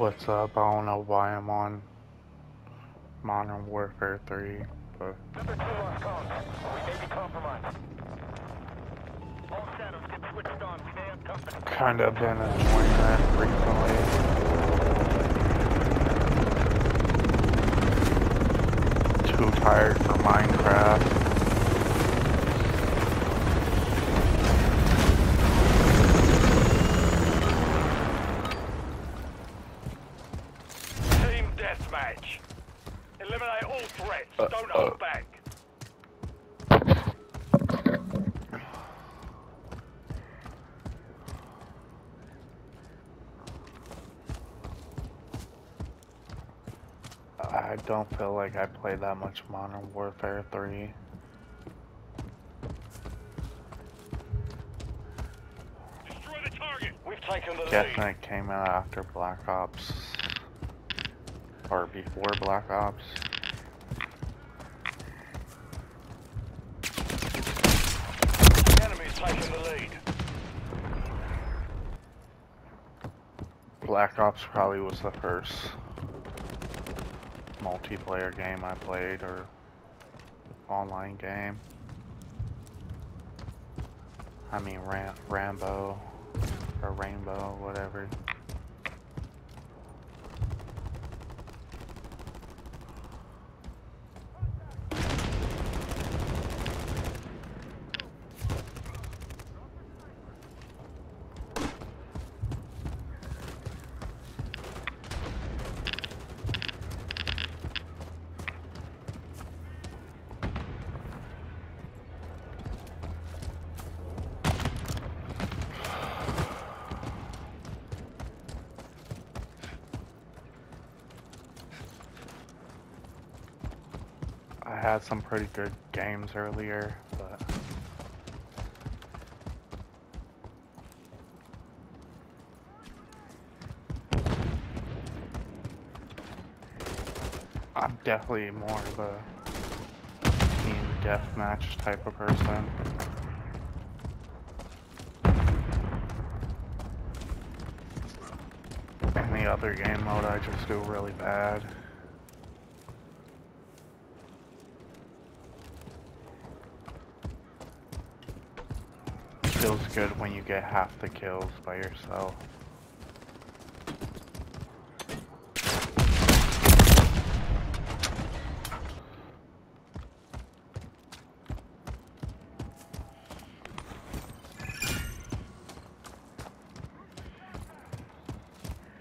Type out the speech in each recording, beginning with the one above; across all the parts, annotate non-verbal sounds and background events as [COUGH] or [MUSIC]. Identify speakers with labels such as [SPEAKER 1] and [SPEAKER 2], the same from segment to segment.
[SPEAKER 1] What's up? I don't know why I'm on Modern Warfare 3, but
[SPEAKER 2] Number two on comms. We may be compromised. All shadows get switched on. We may have company.
[SPEAKER 1] kind of been enjoying that recently. Too tired for Minecraft.
[SPEAKER 2] Team deathmatch. Eliminate all threats.
[SPEAKER 1] Uh,
[SPEAKER 2] Don't
[SPEAKER 1] uh.
[SPEAKER 2] hold back.
[SPEAKER 1] I don't feel like I play that much Modern Warfare 3.
[SPEAKER 2] Destroy the target. We've taken the
[SPEAKER 1] Guessing it came out after Black Ops. Or before Black Ops.
[SPEAKER 2] The enemy's taken the lead.
[SPEAKER 1] Black Ops probably was the first multiplayer game I played or online game. I mean Ram Rambo or Rainbow, whatever. I had some pretty good games earlier, but I'm definitely more of a team deathmatch type of person. Any other game mode, I just do really bad. Feels good when you get half the kills by yourself.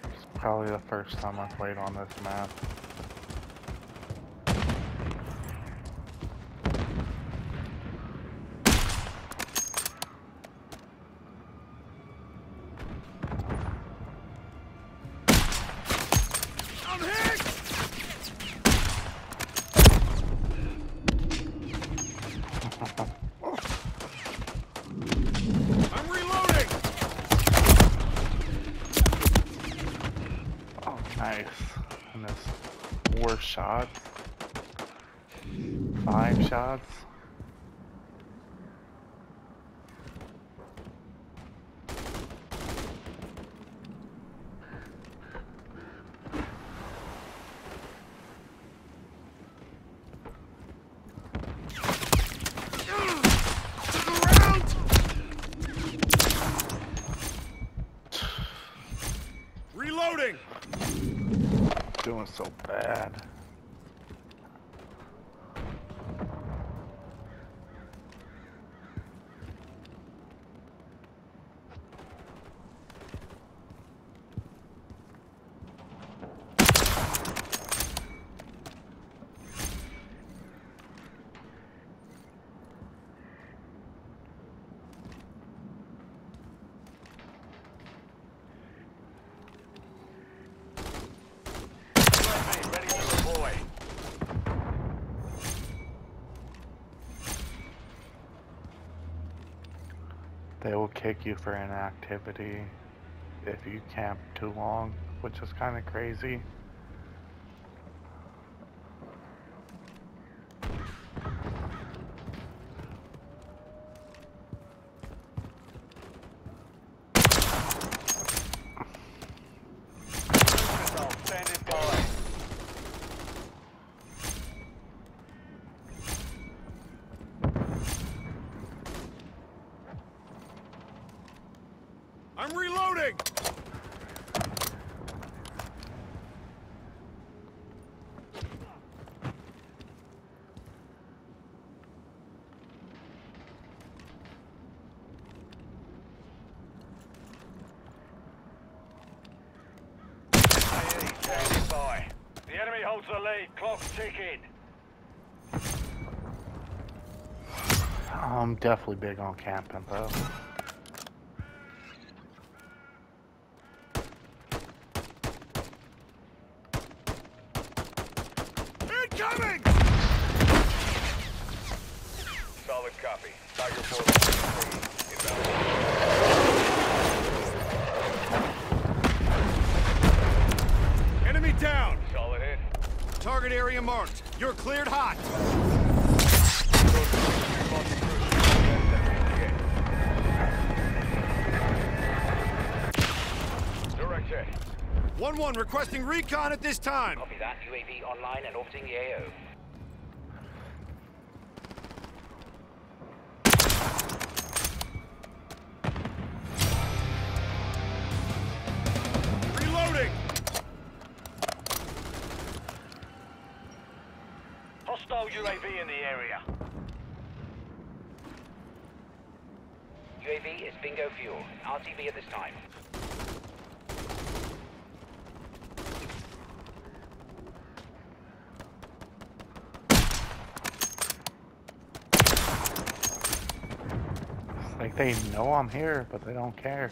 [SPEAKER 1] It's probably the first time I played on this map. This four shots. Five shots.
[SPEAKER 2] Reloading!
[SPEAKER 1] Doing doing so bad.
[SPEAKER 2] UAV ready to deploy.
[SPEAKER 1] They will kick you for inactivity if you camp too long, which is kind of crazy.
[SPEAKER 2] Missile standing by.
[SPEAKER 3] I'm reloading!
[SPEAKER 2] AE standing. The enemy holds the lead. Clock ticking.
[SPEAKER 1] I'm definitely big on camping though.
[SPEAKER 3] Requesting recon at this time.
[SPEAKER 4] Copy that. UAV online and orbiting the AO.
[SPEAKER 1] Like they know I'm here, but they don't care.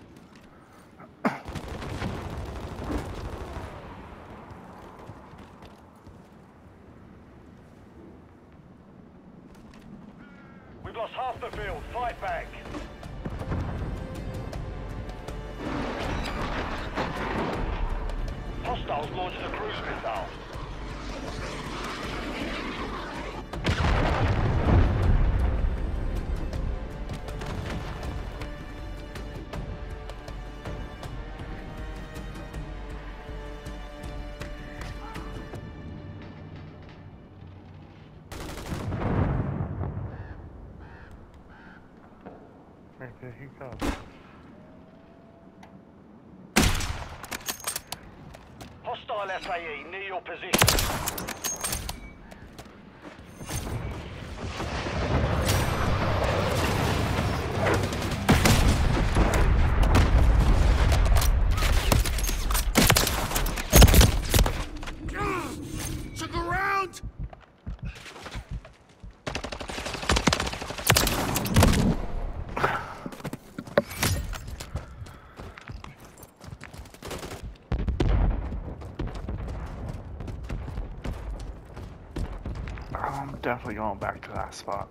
[SPEAKER 1] Definitely going back to that spot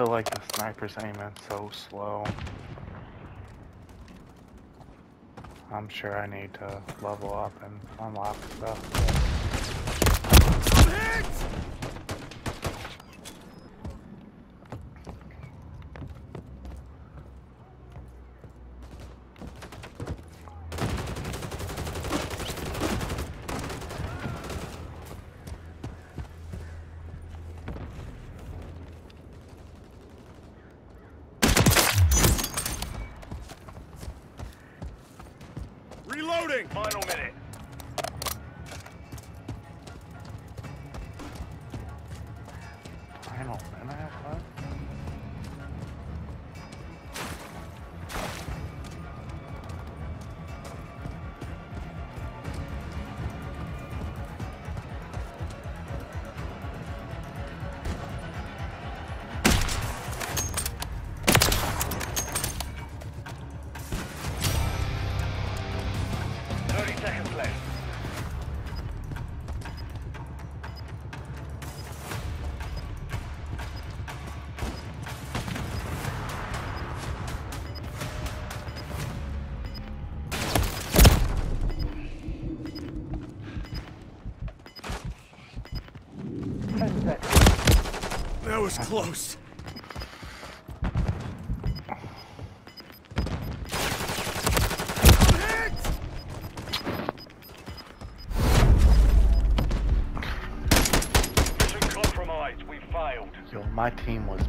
[SPEAKER 1] feel like the sniper's aiming so slow. I'm sure I need to level up and unlock stuff.
[SPEAKER 2] Final minute.
[SPEAKER 3] Close. I'm hit!
[SPEAKER 2] Mission compromised. We failed.
[SPEAKER 1] Yo, my team was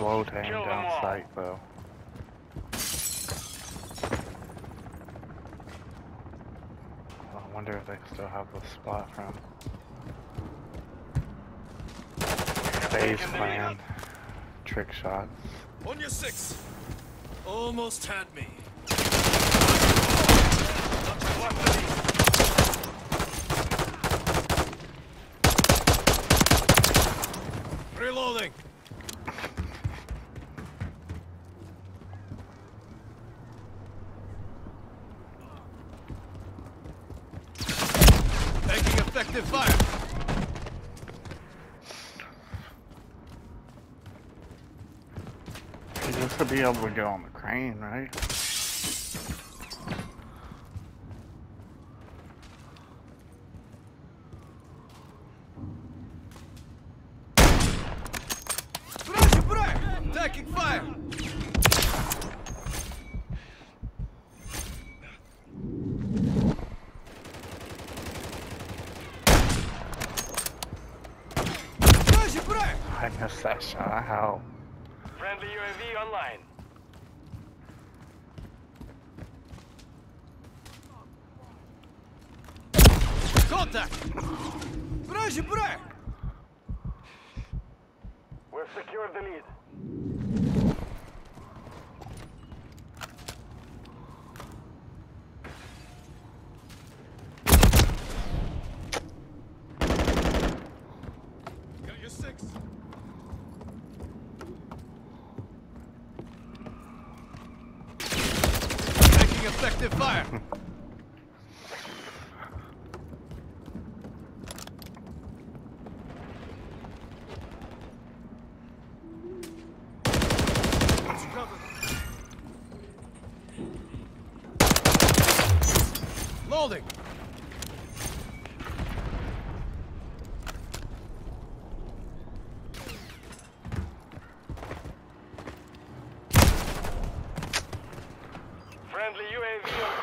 [SPEAKER 1] slow to aim
[SPEAKER 2] Kill
[SPEAKER 1] down
[SPEAKER 2] all.
[SPEAKER 1] sight though. I wonder if they still have the spot from
[SPEAKER 2] FaZe
[SPEAKER 1] Clan, trick shots.
[SPEAKER 3] On your six. Almost had me. Reloading. Effective fire.
[SPEAKER 1] You just to be able to get on the crane, right?
[SPEAKER 3] contact. Brage, Brage!
[SPEAKER 2] We've secured the lead.
[SPEAKER 3] Effective fire. Give you.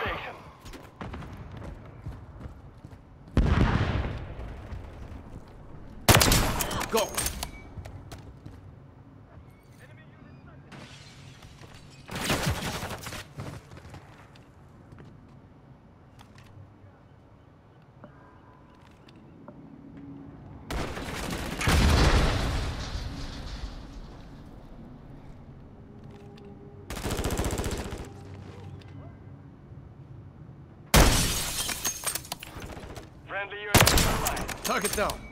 [SPEAKER 3] target down.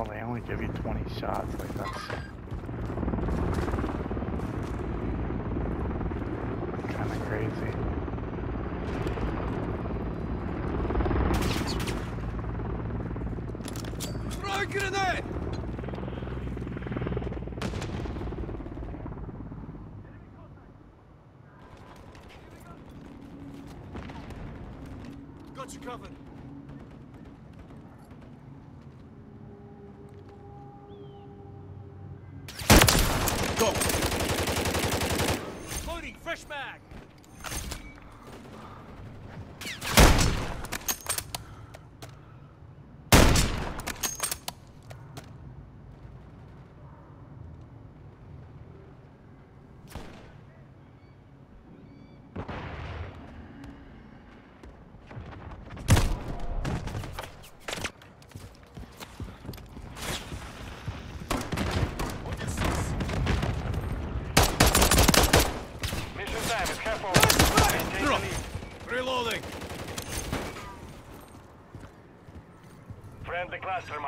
[SPEAKER 1] Oh, they only give you 20 shots, like that's...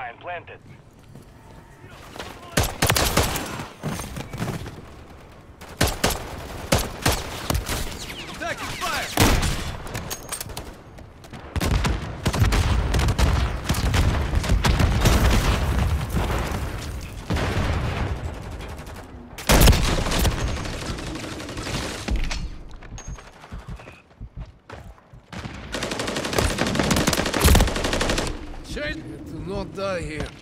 [SPEAKER 2] Orion planted.
[SPEAKER 3] die here.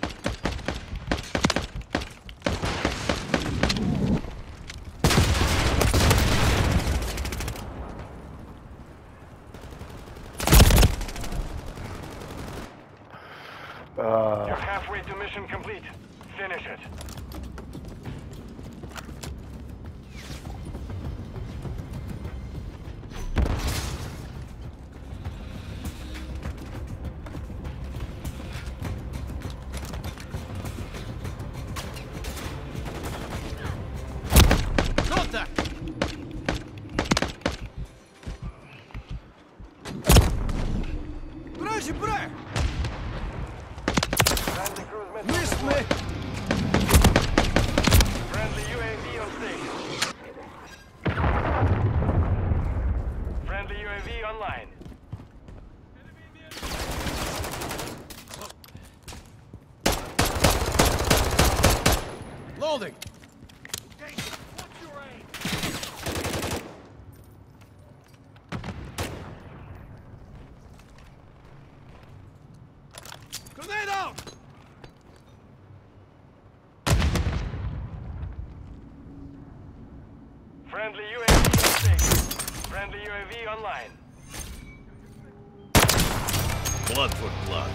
[SPEAKER 3] Blood for blood.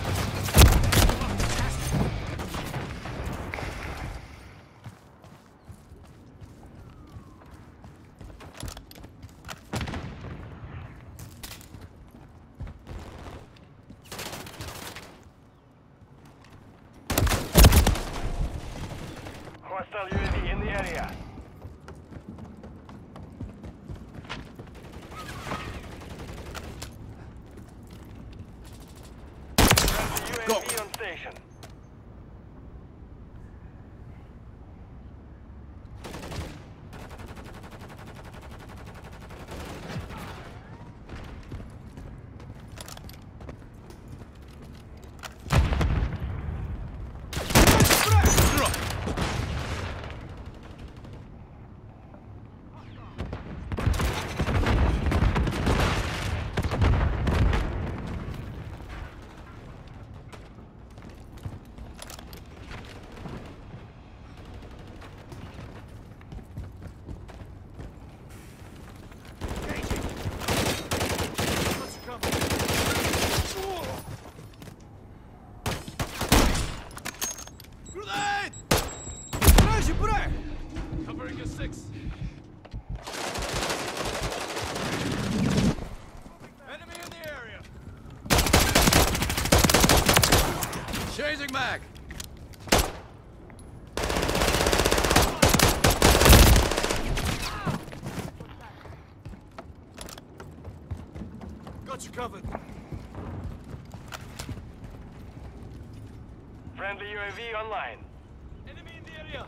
[SPEAKER 2] Hostile UAV in the area. Friendly
[SPEAKER 3] Go.
[SPEAKER 2] UAV on station.
[SPEAKER 3] Grenade! Grenade, bray! Covering your six. Enemy in the area. Changing mag. Got you covered.
[SPEAKER 2] Friendly UAV online.
[SPEAKER 3] Enemy in the area.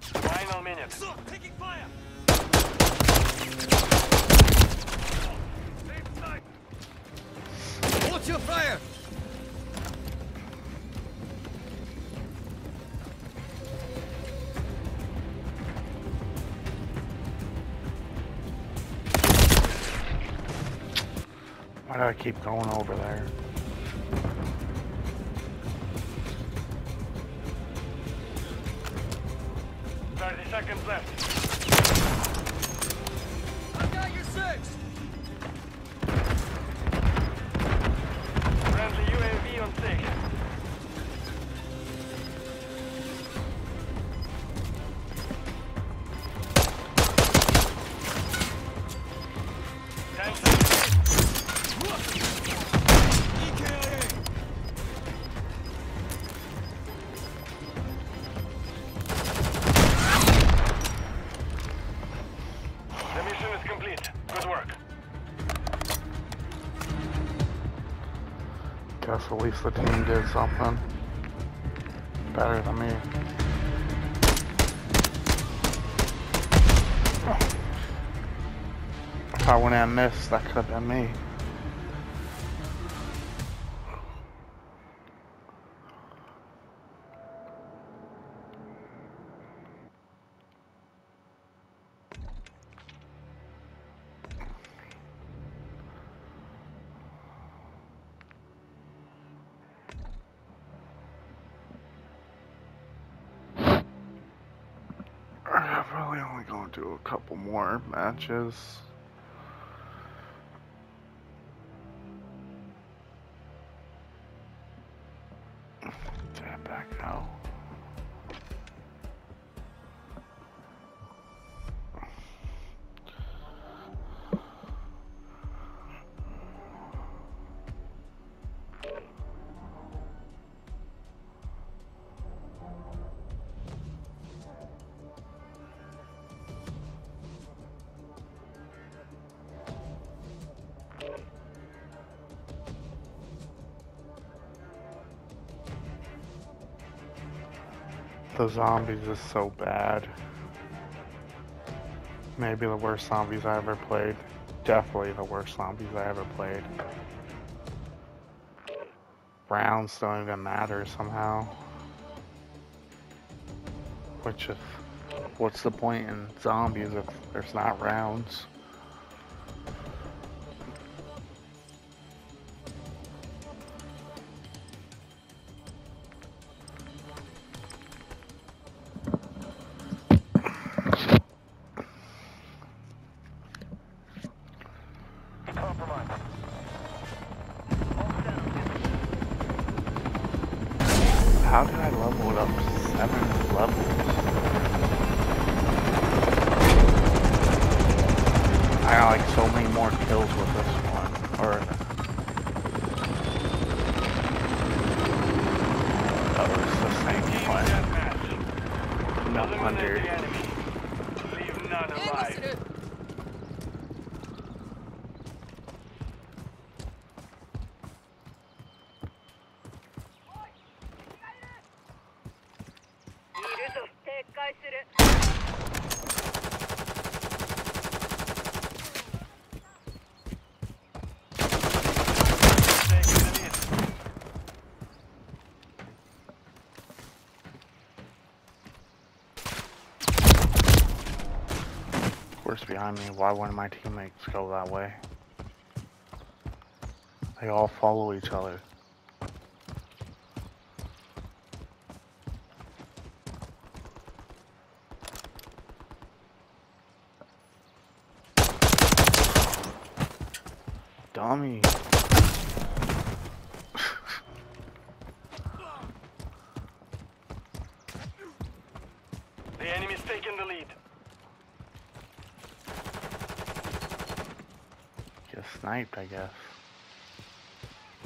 [SPEAKER 2] Final minute.
[SPEAKER 3] Stop taking fire. What's your fire?
[SPEAKER 1] Why do I keep going over there? At least the team did something better than me. If I went and missed, that could have been me. More The zombies is so bad. Maybe the worst zombies I ever played. Definitely the worst zombies I ever played. Rounds don't even matter somehow. Which is, what's the point in zombies if there's not rounds? How did Me. Why wouldn't my teammates go that way? They all follow each other. Dummy.
[SPEAKER 2] The enemy's taking the lead.
[SPEAKER 1] Get sniped, I guess.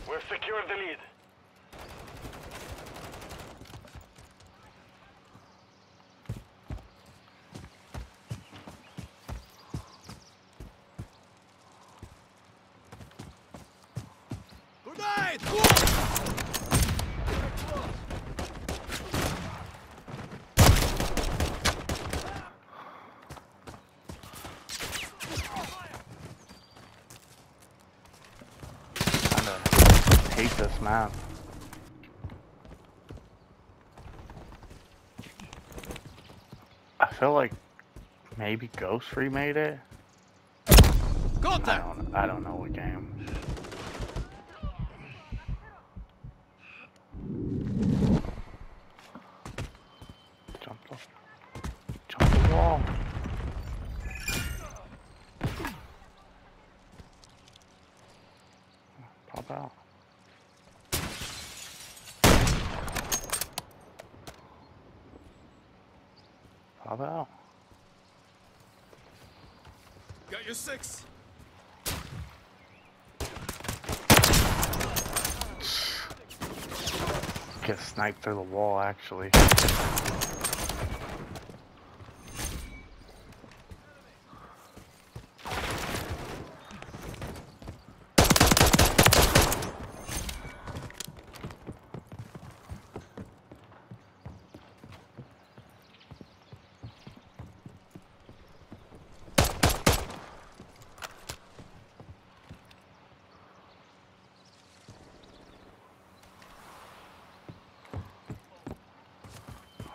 [SPEAKER 2] We've secured the lead.
[SPEAKER 3] Grenade!
[SPEAKER 1] Kinda hate this map. I feel like maybe Ghost remade it. I don't. I don't know what game. Jump the, jump the wall. Pop out. Pop out.
[SPEAKER 3] Got your six.
[SPEAKER 1] Get sniped through the wall, actually.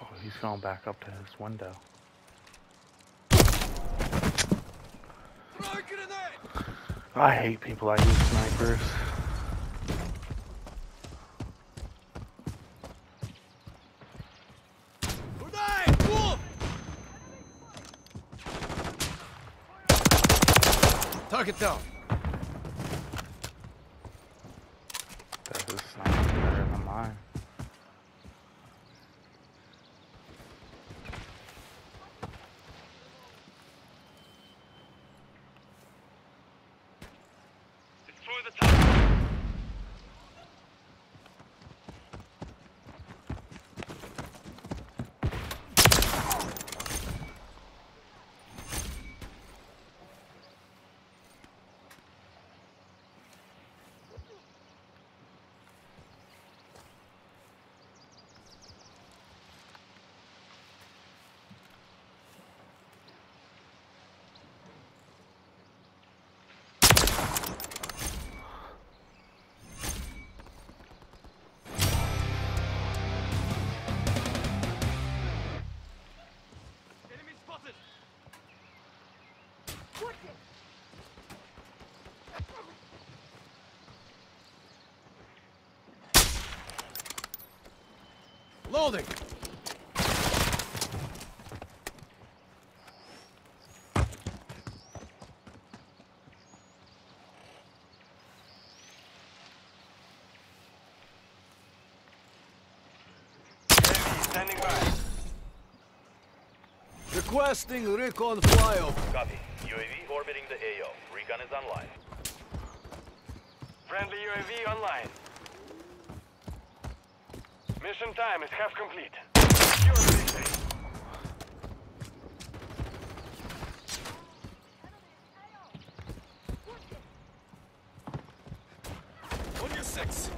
[SPEAKER 1] Oh, he's going back up to his window. I hate people that use snipers.
[SPEAKER 3] Target down. Loading.
[SPEAKER 2] UAV standing by.
[SPEAKER 3] Requesting recon flyover.
[SPEAKER 5] Copy. UAV orbiting the AO. Recon is online.
[SPEAKER 2] Friendly UAV online. Mission time is half complete. Secure the victory.
[SPEAKER 3] On your six.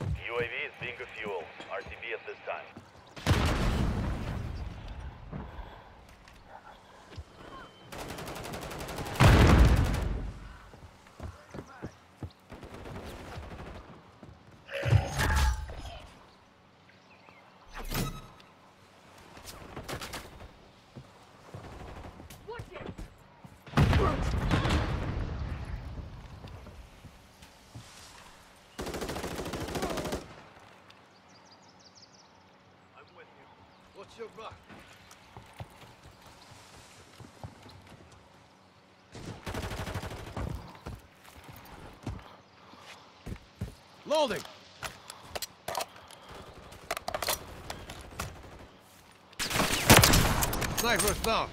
[SPEAKER 5] UAV is being refueled. RTB at this time.
[SPEAKER 3] I'm with you. What's your back? Loading. Snipers down.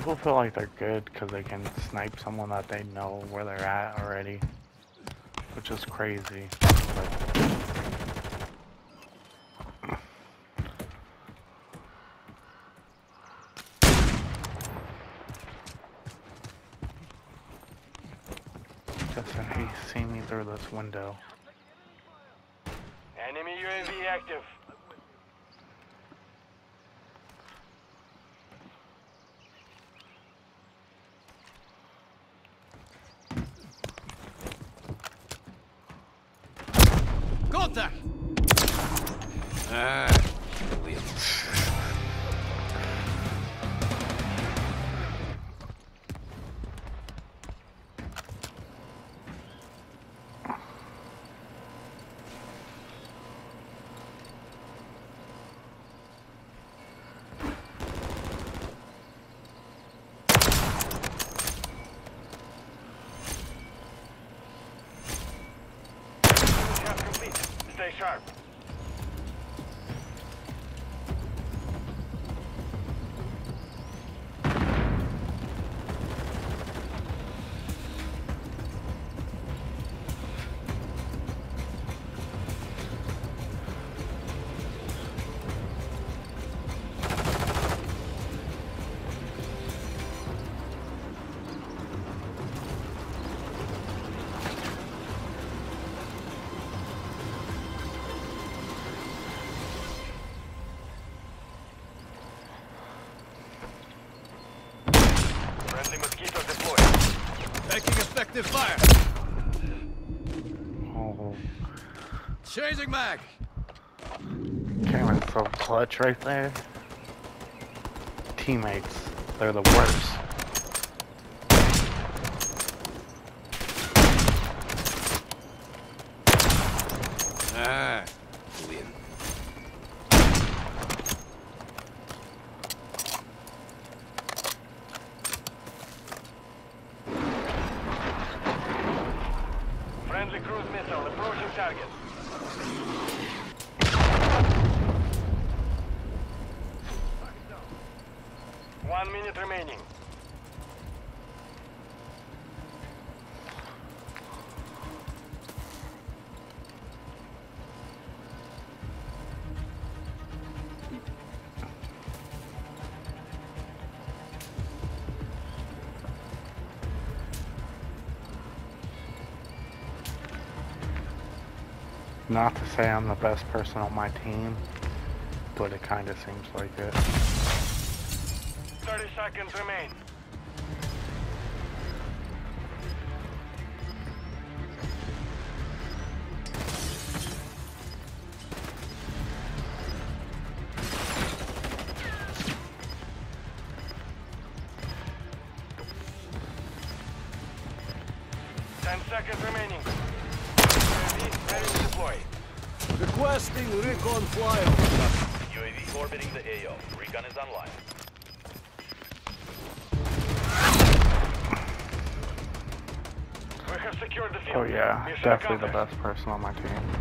[SPEAKER 1] People feel like they're good because they can snipe someone that they know where they're at already, which is crazy. But Justin, he's seen me through this window.
[SPEAKER 2] Enemy UAV active. Stay sharp.
[SPEAKER 3] Changing mag.
[SPEAKER 1] came in so clutch right there. Teammates, they're the worst. Not to say I'm the best person on my team, but it kind of seems like it.
[SPEAKER 2] 30 seconds remain.
[SPEAKER 1] Definitely the best person on my team.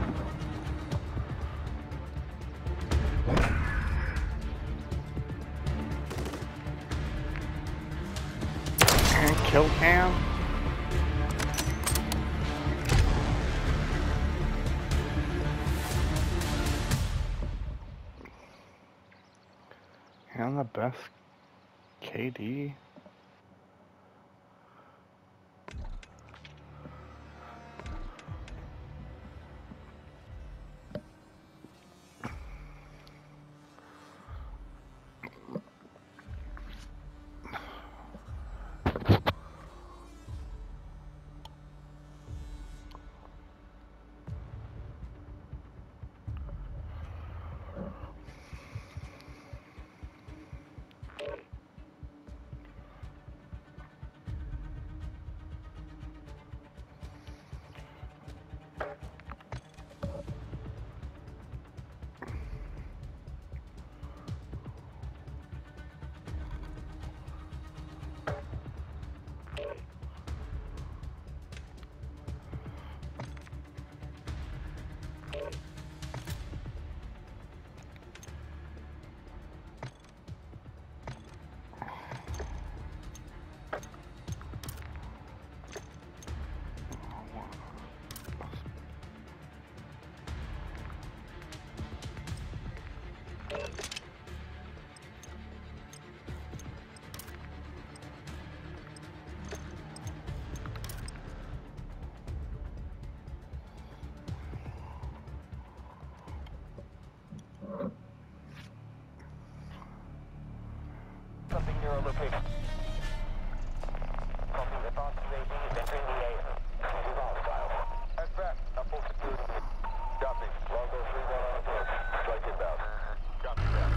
[SPEAKER 2] Location. Copy the UAV is entering the AO. Move out, Kyle. Head back. Up. Copy. Longbow 3-1 on approach. Strike inbound. Copy that.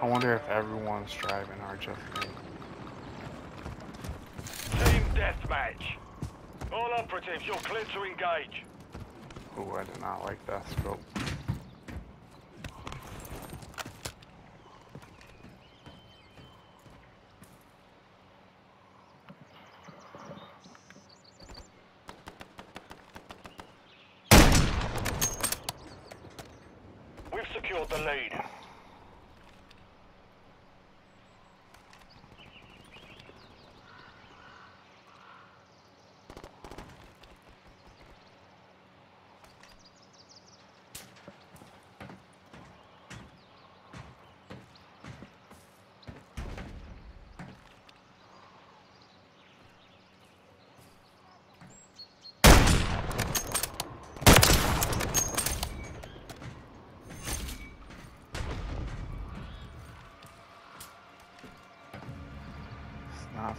[SPEAKER 1] I wonder if everyone's driving or just me.
[SPEAKER 2] Team deathmatch. All operatives, you're clear to engage.
[SPEAKER 1] Oh, I do not like that scope.
[SPEAKER 2] We've secured the lead.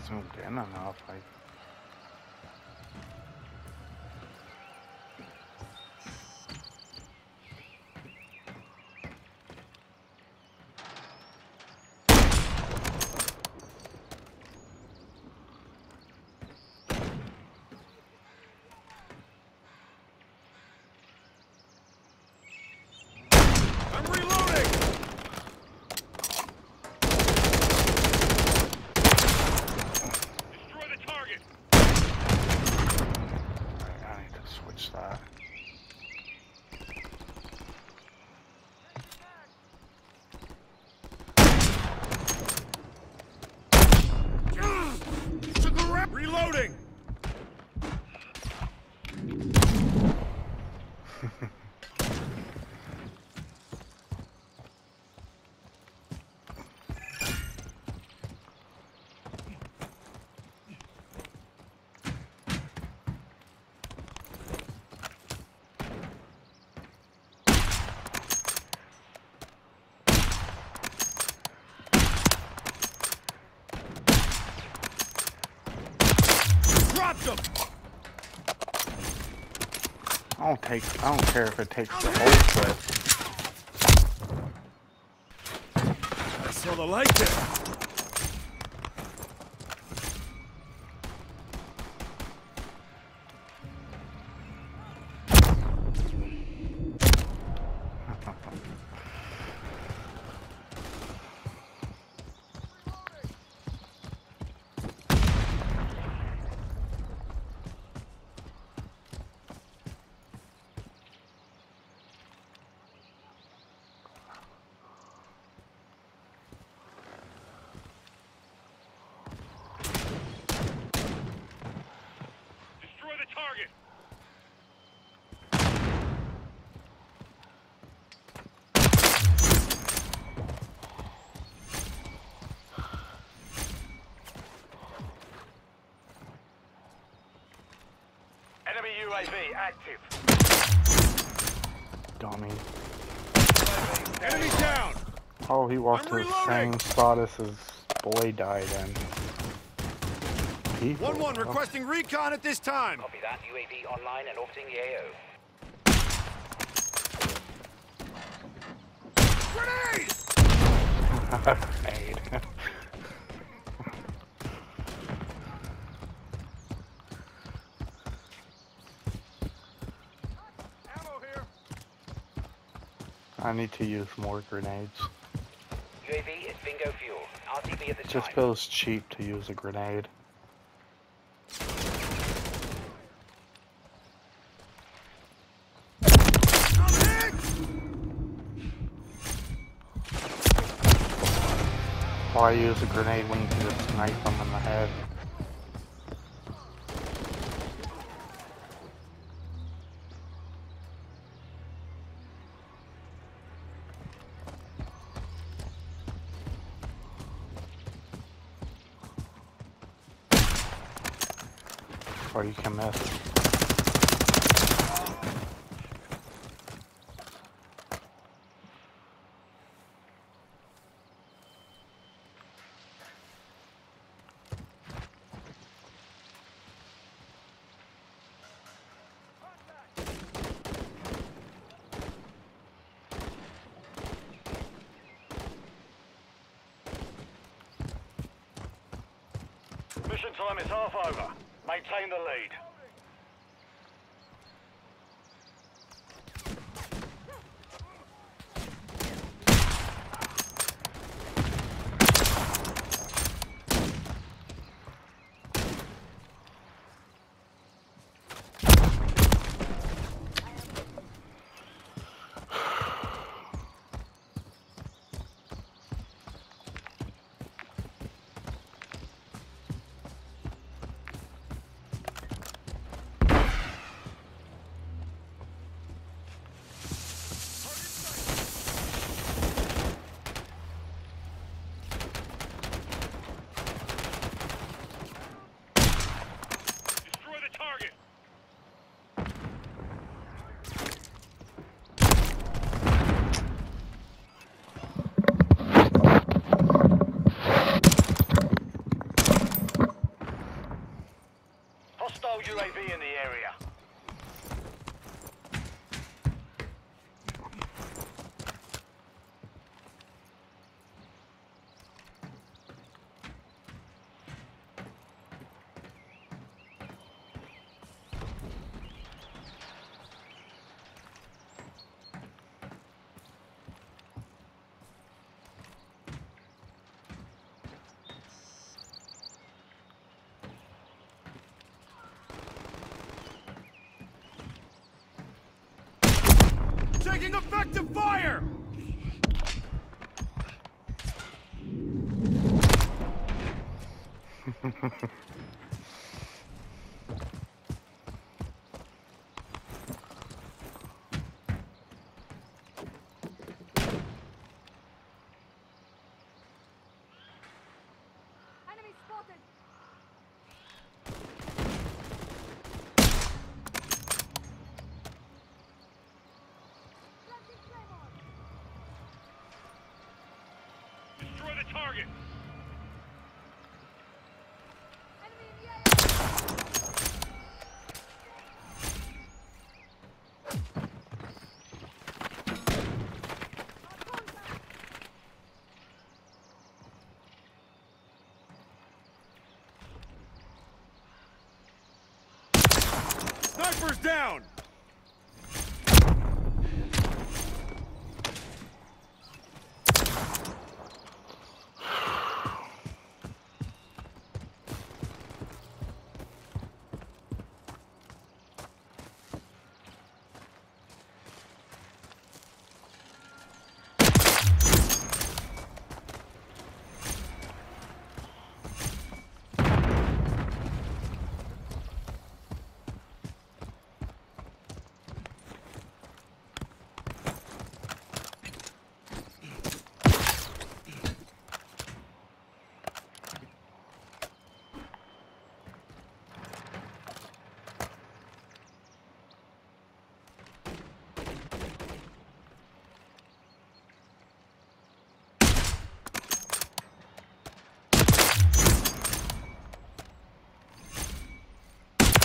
[SPEAKER 1] It's not zoomed in enough. Like,
[SPEAKER 3] I'm reloading.
[SPEAKER 2] Destroy the target.
[SPEAKER 1] I, I need to switch that.
[SPEAKER 3] Took a ra- Reloading. Dropped him.
[SPEAKER 1] I don't take. I don't care if it takes the whole clip.
[SPEAKER 6] I saw the light there.
[SPEAKER 2] Destroy the target. Enemy UAV active.
[SPEAKER 1] Dummy.
[SPEAKER 6] Enemy down.
[SPEAKER 1] Oh, he walked to the same spot as his boy died in. People,
[SPEAKER 6] One one
[SPEAKER 1] huh?
[SPEAKER 6] requesting recon at this time.
[SPEAKER 4] Copy that. UAV online and orbiting the AO.
[SPEAKER 6] Grenade! [LAUGHS]
[SPEAKER 1] Grenade.
[SPEAKER 6] Ammo here.
[SPEAKER 1] I need to use more grenades.
[SPEAKER 4] UAV is bingo fuel. RTB at this
[SPEAKER 1] Just
[SPEAKER 4] time.
[SPEAKER 1] feels cheap to use a grenade. Why use a grenade when you can just snipe them in the head? Or you can miss.
[SPEAKER 2] Mission time is half over. Maintain the lead. Destroy the target. Hostile UAV in the area.
[SPEAKER 6] Taking effective fire!
[SPEAKER 7] Enemy [LAUGHS]
[SPEAKER 6] Sniper's down!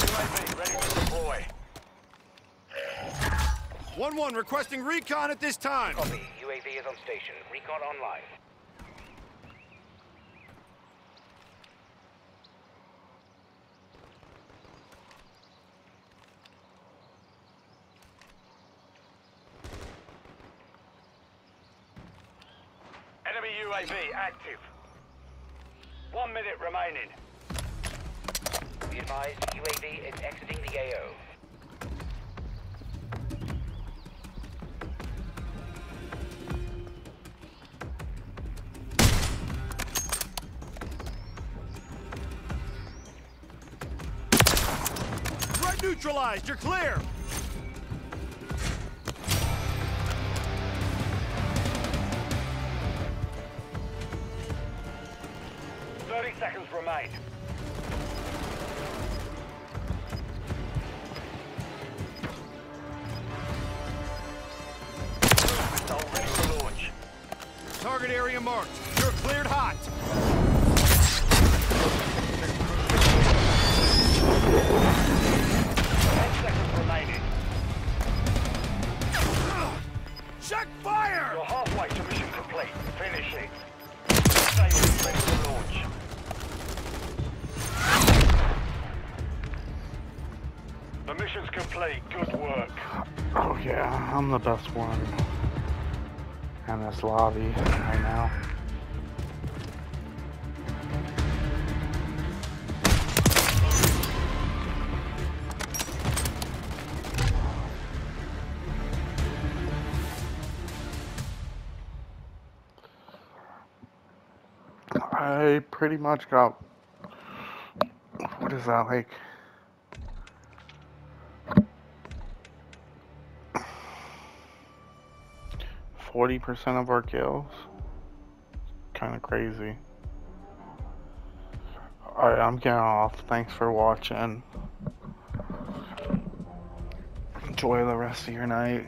[SPEAKER 2] UAV ready to deploy.
[SPEAKER 6] 1-1 requesting recon at this time.
[SPEAKER 4] Copy. UAV is on station. Recon online.
[SPEAKER 2] Enemy UAV active. One minute remaining.
[SPEAKER 4] Be advised, UAV is exiting the AO.
[SPEAKER 6] Neutralized. You're clear.
[SPEAKER 2] Thirty seconds remain. Missile ready for launch.
[SPEAKER 6] Target area marked.
[SPEAKER 1] I'm the best one in this lobby right now. I pretty much got what is that like forty percent of our kills. Kind of crazy. Alright, I'm getting off. Thanks for watching. Enjoy the rest of your night.